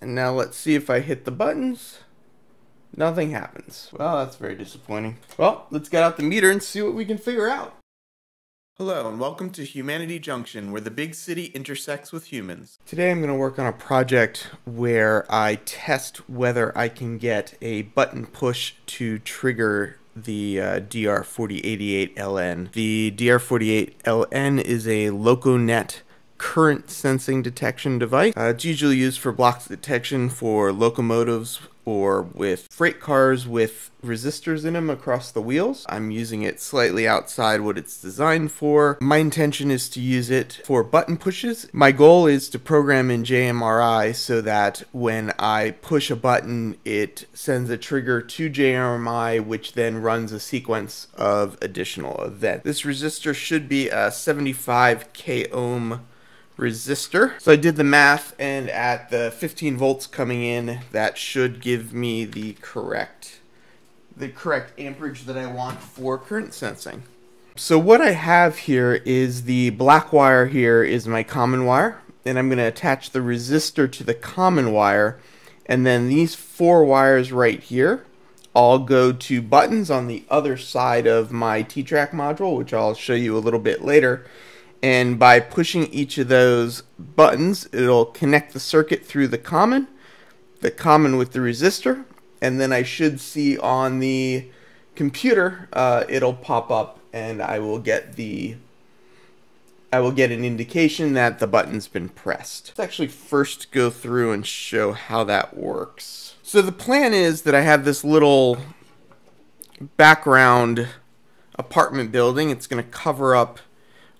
And now let's see if I hit the buttons. Nothing happens. Well, that's very disappointing. Well, let's get out the meter and see what we can figure out. Hello, and welcome to Humancity Junction, where the big city intersects with humans. Today I'm going to work on a project where I test whether I can get a button push to trigger the uh, DR4088LN. The DR4088LN is a LocoNet current sensing detection device. Uh, it's usually used for blocks detection for locomotives or with freight cars with resistors in them across the wheels. I'm using it slightly outside what it's designed for. My intention is to use it for button pushes. My goal is to program in JMRI so that when I push a button, it sends a trigger to JMRI, which then runs a sequence of additional events. This resistor should be a 75 k ohm resistor. So I did the math and at the 15 volts coming in, that should give me the correct the correct amperage that I want for current sensing. So what I have here is the black wire here is my common wire and I'm going to attach the resistor to the common wire and then these four wires right here all go to buttons on the other side of my T-Trak module which I'll show you a little bit later and by pushing each of those buttons it'll connect the circuit through the common the common with the resistor and then I should see on the computer uh, it'll pop up and I will get the I will get an indication that the button's been pressed. Let's actually first go through and show how that works. So the plan is that I have this little background apartment building. It's going to cover up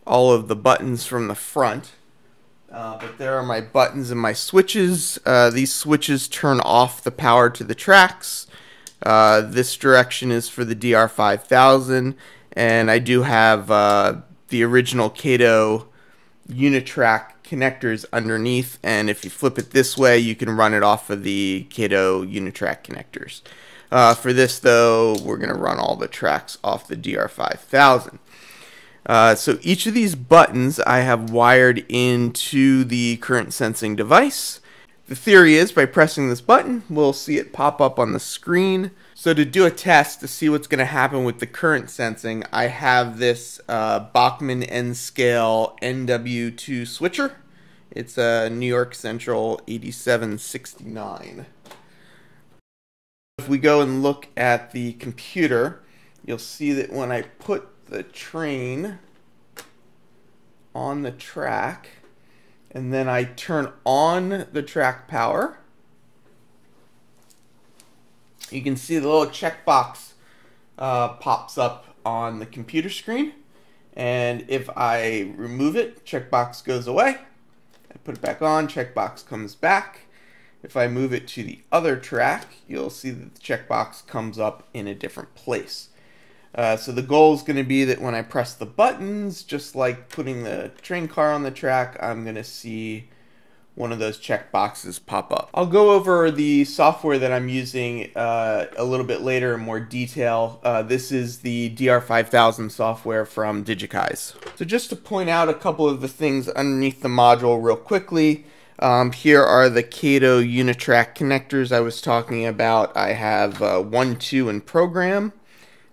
all of the buttons from the front. Uh, but there are my buttons and my switches. Uh, these switches turn off the power to the tracks. Uh, this direction is for the DR5000, and I do have uh, the original Kato Unitrack connectors underneath, and if you flip it this way, you can run it off of the Kato Unitrack connectors. Uh, for this, though, we're going to run all the tracks off the DR5000. Uh, so each of these buttons I have wired into the current sensing device. The theory is by pressing this button, we'll see it pop up on the screen. So to do a test to see what's going to happen with the current sensing, I have this uh, Bachmann N-Scale NW2 switcher. It's a New York Central 8769. If we go and look at the computer, you'll see that when I put the train on the track and then I turn on the track power. You can see the little checkbox uh, pops up on the computer screen. And if I remove it, checkbox goes away. I put it back on, checkbox comes back. If I move it to the other track, you'll see that the checkbox comes up in a different place. Uh, so the goal is going to be that when I press the buttons, just like putting the train car on the track, I'm going to see one of those check boxes pop up. I'll go over the software that I'm using uh, a little bit later in more detail. Uh, this is the DR5000 software from Digikeijs. So just to point out a couple of the things underneath the module real quickly, um, here are the Kato Unitrack connectors I was talking about. I have uh, 1, 2, and program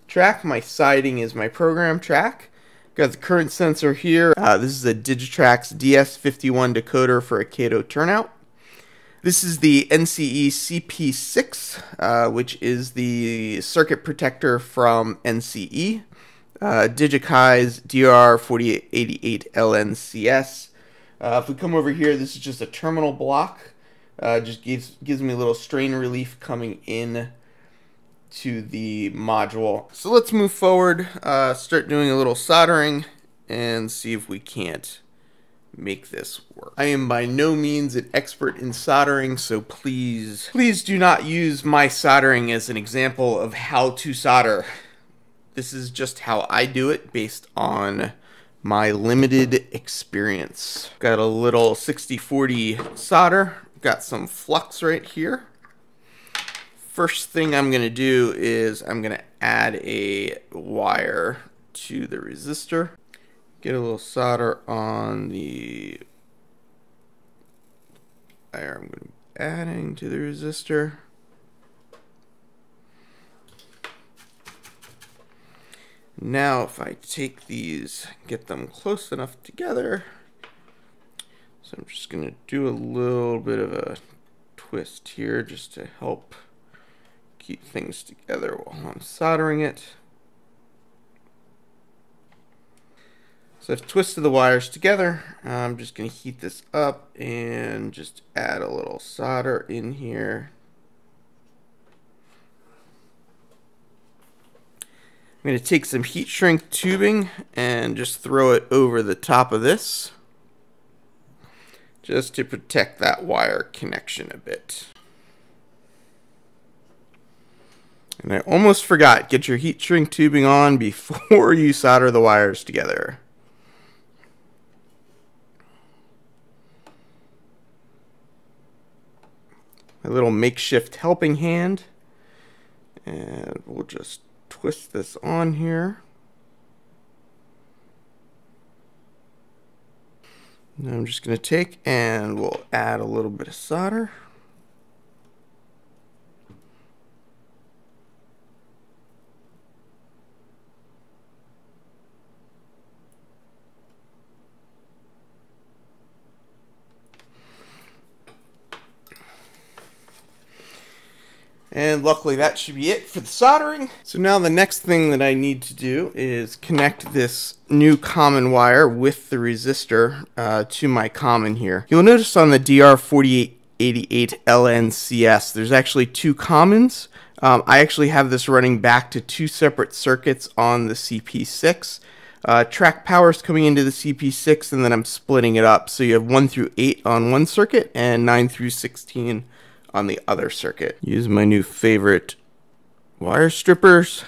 track. My siding is my program track. Got the current sensor here. Uh, this is a Digitrax DS51 decoder for a Kato turnout. This is the NCE CP6, uh, which is the circuit protector from NCE. Uh, Digikeijs DR4088LNCS. Uh, if we come over here, this is just a terminal block. Uh, just gives gives me a little strain relief coming in to the module. So let's move forward, uh, start doing a little soldering, and see if we can't make this work. I am by no means an expert in soldering, so please, please do not use my soldering as an example of how to solder. This is just how I do it based on my limited experience. Got a little 6040 solder, got some flux right here first thing I'm going to do is I'm going to add a wire to the resistor. Get a little solder on the wire. I'm going to adding to the resistor. Now if I take these, get them close enough together, so I'm just going to do a little bit of a twist here just to help keep things together while I'm soldering it. So I've twisted the wires together. I'm just going to heat this up and just add a little solder in here. I'm going to take some heat shrink tubing and just throw it over the top of this just to protect that wire connection a bit. And I almost forgot, get your heat shrink tubing on before you solder the wires together. My little makeshift helping hand. And we'll just twist this on here. Now I'm just going to take and we'll add a little bit of solder. And luckily that should be it for the soldering. So now the next thing that I need to do is connect this new common wire with the resistor uh, to my common here. You'll notice on the DR4088 LNCS there's actually two commons. Um, I actually have this running back to two separate circuits on the CP6. Uh, track power is coming into the CP6 and then I'm splitting it up. So you have 1 through 8 on one circuit and 9 through 16 on the other circuit. Use my new favorite wire strippers.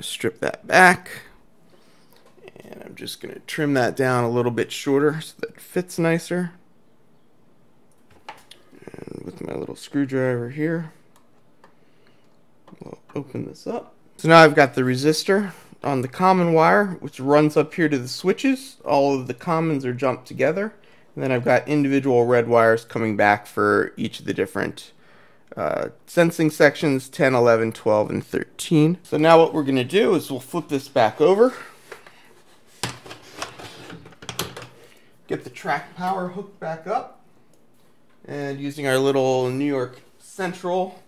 strip that back. And I'm just going to trim that down a little bit shorter so that it fits nicer. And with my little screwdriver here, we'll open this up. So now I've got the resistor on the common wire, which runs up here to the switches. All of the commons are jumped together. And then I've got individual red wires coming back for each of the different uh, sensing sections 10, 11, 12, and 13. So now what we're going to do is we'll flip this back over. Get the track power hooked back up. And using our little New York Central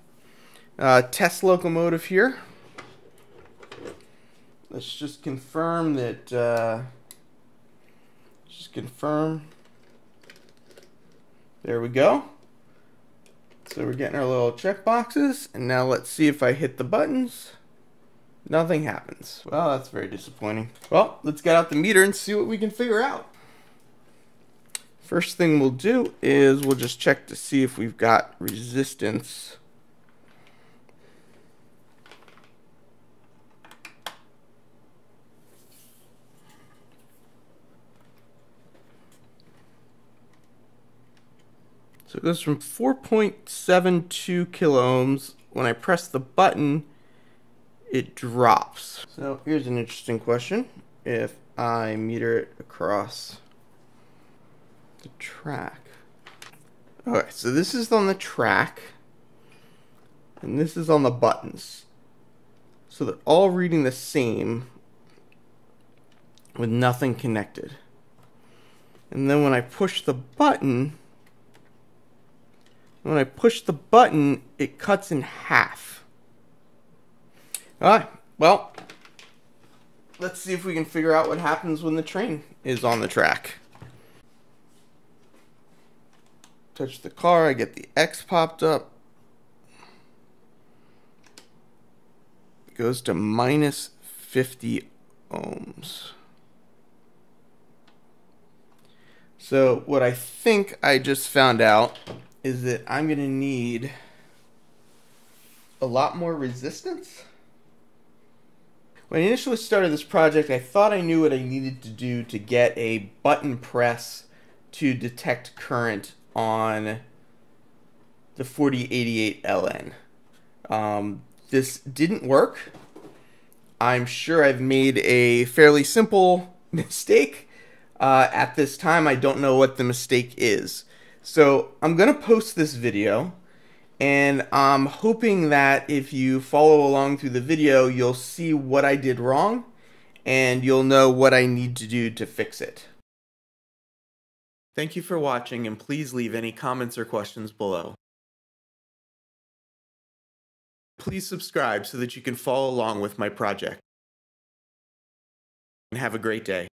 uh, test locomotive here, let's just confirm that, uh, just confirm. There we go. So we're getting our little check boxes, and now let's see if I hit the buttons. Nothing happens. Well, that's very disappointing. Well, let's get out the meter and see what we can figure out. First thing we'll do is we'll just check to see if we've got resistance So it goes from 4.72 kilo ohms. When I press the button, it drops. So here's an interesting question. If I meter it across the track. Okay, so this is on the track, and this is on the buttons. So they're all reading the same with nothing connected. And then when I push the button, when I push the button, it cuts in half. Alright, well, let's see if we can figure out what happens when the train is on the track. Touch the car, I get the X popped up. It goes to minus 50 ohms. So what I think I just found out is that I'm going to need a lot more resistance. When I initially started this project, I thought I knew what I needed to do to get a button press to detect current on the 4088LN. Um, this didn't work. I'm sure I've made a fairly simple mistake. Uh, at this time, I don't know what the mistake is. So I'm going to post this video and I'm hoping that if you follow along through the video, you'll see what I did wrong and you'll know what I need to do to fix it. Thank you for watching and please leave any comments or questions below. Please subscribe so that you can follow along with my project. And have a great day.